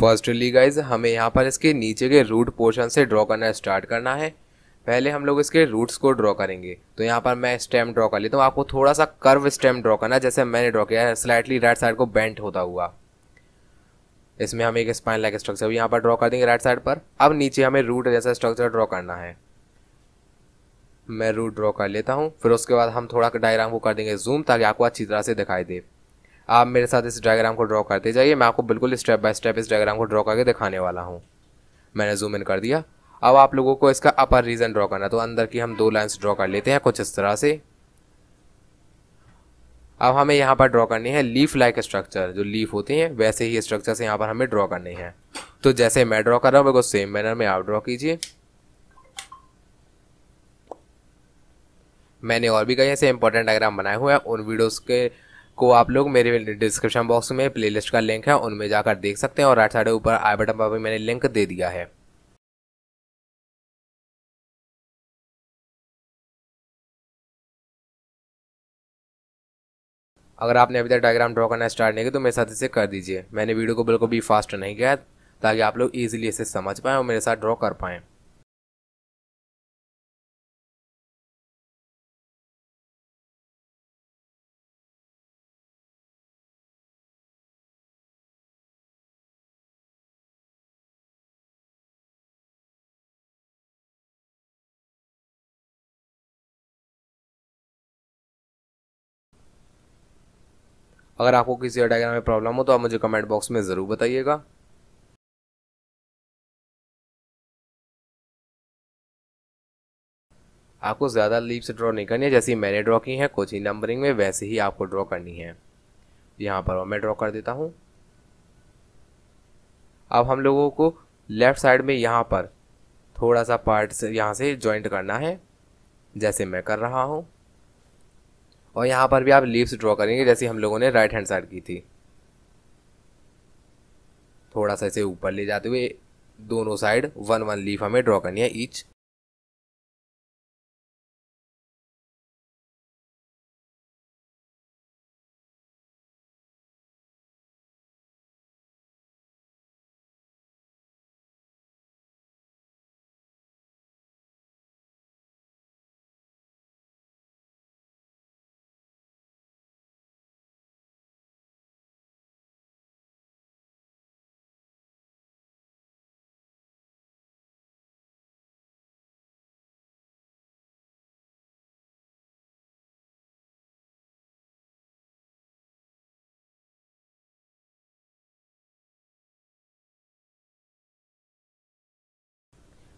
Firstly guys हमें यहाँ पर इसके नीचे के रूट पोर्शन से ड्रॉ करना स्टार्ट करना है। पहले हम लोग इसके रूट्स को ड्रॉ करेंगे। तो यहाँ पर मैं स्टेम ड्रॉ कर लेता हूँ। आपको थोड़ा सा कर्व स्टेम ड्रॉ करना है, जैसे मैंने ड्रॉ किया है स्लाइटली राइट साइड को बेंट होता हुआ। इसमें हम एक स्पाइन लाइक स्ट्रक्चर भी यहाँ पर ड्रॉ कर देंगे राइट साइड पर। अब नीचे हमें रूट जैसा स्ट्रक्चर ड्रॉ करना है। मैं रूट ड्रॉ कर लेता हूँ। फिर उसके बाद हम थोड़ा डायग्राम को कर देंगे जूम ताकि आपको अच्छी तरह से दिखाई दे। आप मेरे साथ इस डायग्राम को ड्रॉ करते जाइए। मैं आपको बिल्कुल स्टेप बाय स्टेप इस डायग्राम को ड्रॉ करके दिखाने वाला हूँ। मैंने जूम इन कर दिया। अब आप लोगों को इसका अपर रीजन ड्रॉ करना तो अंदर की हम दो लाइंस ड्रॉ कर लेते हैं कुछ इस तरह से। अब हमें यहाँ पर ड्रॉ करनी है लीफ लाइक स्ट्रक्चर जो लीफ होते हैं, वैसे ही स्ट्रक्चर से यहाँ पर हमें ड्रॉ करनी है। तो जैसे मैं ड्रॉ कर रहा हूँ, बिल्कुल सेम मैनर में आप ड्रॉ कीजिए। मैंने और भी कई ऐसे इंपॉर्टेंट डायग्राम बनाए हुए हैं। उन वीडियोस के को आप लोग मेरे डिस्क्रिप्शन बॉक्स में प्लेलिस्ट का लिंक है, उनमें जाकर देख सकते हैं और राइट साइड ऊपर आई बटन पर भी मैंने लिंक दे दिया है। अगर आपने अभी तक डायग्राम ड्रॉ करना स्टार्ट नहीं किया तो मेरे साथ इसे कर दीजिए। मैंने वीडियो को बिल्कुल भी फास्ट नहीं किया ताकि आप लोग ईजिली इसे समझ पाएँ और मेरे साथ ड्रॉ कर पाएँ। अगर आपको किसी डायग्राम में प्रॉब्लम हो तो आप मुझे कमेंट बॉक्स में ज़रूर बताइएगा। आपको ज़्यादा लीप्स ड्रॉ नहीं करनी है, जैसी मैंने ड्रॉ की है ही नंबरिंग में वैसे ही आपको ड्रॉ करनी है। यहाँ पर मैं ड्रॉ कर देता हूँ। अब हम लोगों को लेफ़्ट साइड में यहाँ पर थोड़ा सा पार्ट से यहाँ से ज्वाइंट करना है, जैसे मैं कर रहा हूँ। और यहाँ पर भी आप लीव्स ड्रॉ करेंगे, जैसे हम लोगों ने राइट हैंड साइड की थी। थोड़ा सा इसे ऊपर ले जाते हुए, दोनों साइड वन वन लीफ हमें ड्रॉ करनी है ईच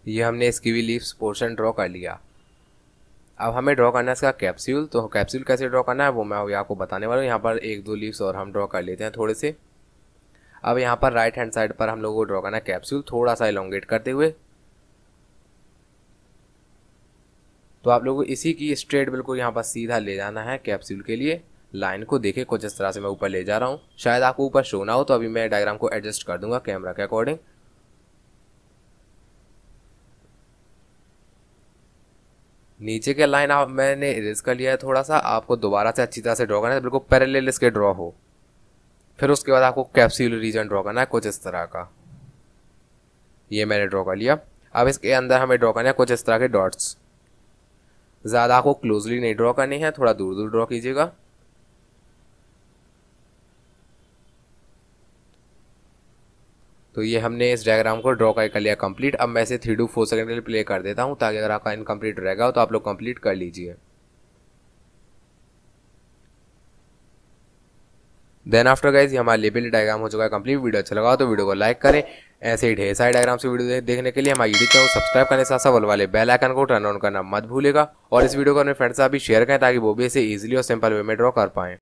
ये हमने इसकी भी लीव्स पोर्शन ड्रॉ कर लिया। अब हमें ड्रॉ करना है इसका कैप्सूल तो कैप्सूल कैसे ड्रॉ करना है वो मैं अभी आपको बताने वाला हूँ। यहाँ पर एक, दो लीव्स और हम ड्रॉ कर लेते हैं थोड़े से। अब यहाँ पर राइट हैंड साइड पर हम लोगों को ड्रॉ करना है कैप्सूल थोड़ा सा इलोंगेट करते हुए। तो आप लोगों को इसी की स्ट्रेट बिल्कुल यहाँ पर सीधा ले जाना है कैप्सूल के लिए। लाइन को देखे कुछ इस तरह से मैं ऊपर ले जा रहा हूँ। शायद आपको ऊपर शो ना हो तो अभी मैं डायग्राम को एडजस्ट कर दूँगा कैमरा के अकॉर्डिंग नीचे के लाइन आप, मैंने इरेज कर लिया है थोड़ा सा, आपको दोबारा से अच्छी तरह से ड्रॉ करना है, बिल्कुल पैरेलल इसके ड्रॉ हो। फिर उसके बाद आपको कैप्सूल रीजन ड्रॉ करना है, कुछ इस तरह का। ये मैंने ड्रॉ कर लिया। अब इसके अंदर हमें ड्रॉ करना है कुछ इस तरह के डॉट्स ज़्यादा आपको क्लोजली नहीं ड्रॉ करनी है, थोड़ा दूर दूर ड्रॉ कीजिएगा। तो ये हमने इस डायग्राम को ड्रॉ कर लिया कंप्लीट अब मैं इसे थ्री टू फोर सेकंड के लिए प्ले कर देता हूँ ताकि अगर आपका इनकम्प्लीट रहेगा तो आप लोग कंप्लीट कर लीजिए। देन आफ्टर गाइज़ ये हमारा लेबल डायग्राम हो चुका है कंप्लीट वीडियो अच्छा लगा तो वीडियो को लाइक करें। ऐसे ही ढेर सारे डायग्राम से वीडियो देखने के लिए हमारे यूट्यूब चैनल सब्सक्राइब करने साथ साथ वाले बेल आइकन को टर्न ऑन करना मत भूलेगा और इस वीडियो को अपने फ्रेंड्स से भी शेयर करें ताकि वो भी इसे इजीली और सिंपल वे में ड्रॉ कर पाएँ।